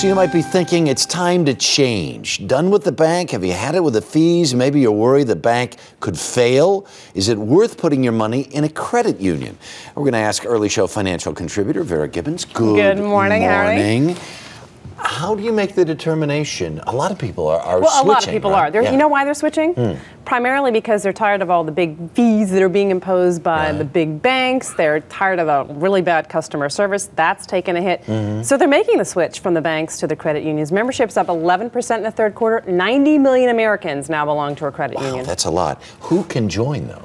So you might be thinking it's time to change. Done with the bank? Have you had it with the fees? Maybe you're worried the bank could fail. Is it worth putting your money in a credit union? We're going to ask early show financial contributor Vera Gibbons. Good, Good morning, morning. Harry. How do you make the determination? A lot of people are, are Well, switching. a lot of people right? are. They're, Yeah. You know why they're switching? Primarily because they're tired of all the big fees that are being imposed by Right. the big banks. They're tired of a really bad customer service. That's taken a hit. Mm-hmm. So they're making the switch from the banks to the credit unions. Membership's up 11% in the third quarter. 90 million Americans now belong to a credit Wow, union. that's a lot. Who can join though?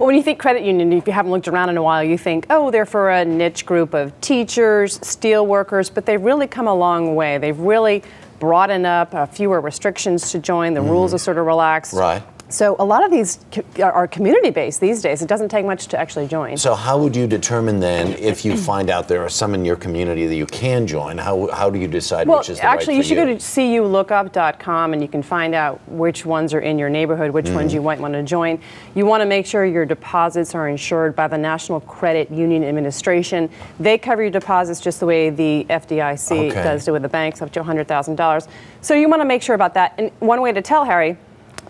Well, when you think credit union, if you haven't looked around in a while, you think, oh, they're for a niche group of teachers, steel workers, but they've really come a long way. They've really broadened up, uh, fewer restrictions to join. The rules are sort of relaxed. Right. So a lot of these are community-based these days. It doesn't take much to actually join. So how would you determine then if you find out there are some in your community that you can join? How, how do you decide well, which is the actually, right you should go to culookup.com and you can find out which ones are in your neighborhood, which Mm. ones you might want to join. You want to make sure your deposits are insured by the National Credit Union Administration. They cover your deposits just the way the FDIC Okay. does do with the banks, up to $100,000. So you want to make sure about that. And one way to tell, Harry,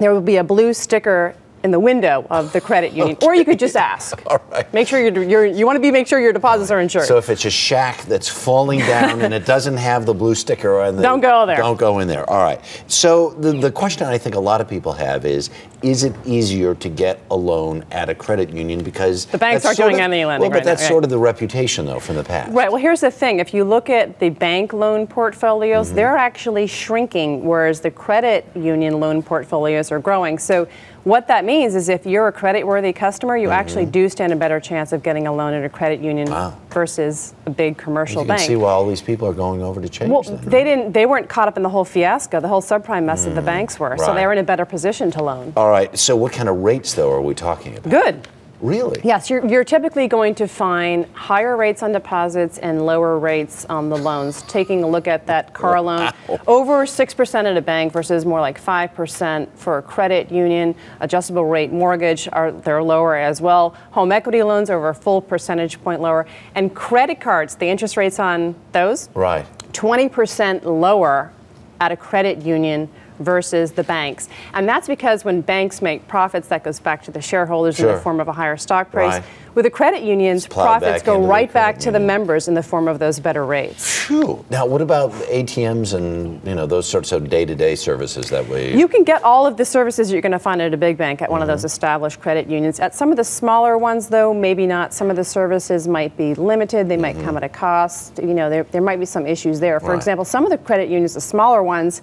there will be a blue sticker in the window of the credit union, or you could just ask. All right. Make sure you're, you're, you want to be make sure your deposits are insured. So if it's a shack that's falling down and it doesn't have the blue sticker on the Don't go there. Don't go in there. All right. So the, the question I think a lot of people have is is it easier to get a loan at a credit union because The banks aren't doing of- any lending Well, but right now, that's right. sort of the reputation though from the past. Right. Well, here's the thing. If you look at the bank loan portfolios, Mm-hmm. they're actually shrinking, whereas the credit union loan portfolios are growing. So, what that means is if you're a credit-worthy customer, you actually do stand a better chance of getting a loan at a credit union Mm-hmm. Wow. versus a big commercial You can bank. see why all these people are going over to change. well, then, they right? didn't. They weren't caught up in the whole fiasco, the whole subprime mess that the banks were. So Mm-hmm. They were in a better position to loan. All right. So what kind of rates though are we talking about? Good. Really? Yes, you're, you're typically going to find higher rates on deposits and lower rates on the loans. Taking a look at that car loan, over 6% at a bank versus more like 5% for a credit union. Adjustable rate mortgage are they're lower as well. Home equity loans over a full percentage point lower, and credit cards, the interest rates on those Right. 20% lower at a credit union versus the banks. And that's because when banks make profits, that goes back to the shareholders in the form of a higher stock price. Right. With the credit unions, profits go right back to the members in the form of those better rates. Phew. Now, what about ATMs and you know those sorts of day-to-day services that we? You can get all of the services you're going to find at a big bank at one of Mm-hmm. those established credit unions. At some of the smaller ones, though, maybe not. Some of the services might be limited. They might come at a cost. You know, there, there might be some issues there. For Mm-hmm. Right. example, some of the credit unions, the smaller ones,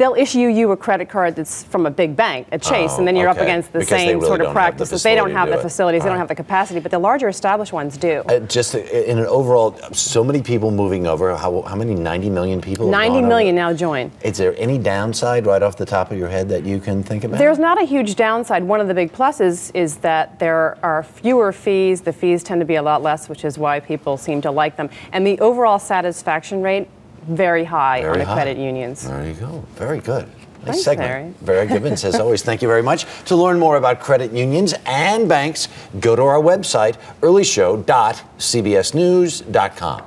they'll issue you a credit card that's from a big bank, a Chase, Oh, and then you're okay. up against the Because same really sort of don't the practices. They don't have do the it. facilities, they don't have the capacity, but the larger established ones do. Uh, just in an overall, so many people moving over. How, how many? 90 million people. have 90 gone million over? now join. Is there any downside right off the top of your head that you can think about? There's not a huge downside. One of the big pluses is that there are fewer fees. The fees tend to be a lot less, which is why people seem to like them. And the overall satisfaction rate, very high Very on the high. credit unions. There you go. Very good. Nice Thanks, segment. Vera Gibbons, as always, thank you very much. To learn more about credit unions and banks, go to our website, earlyshow.cbsnews.com.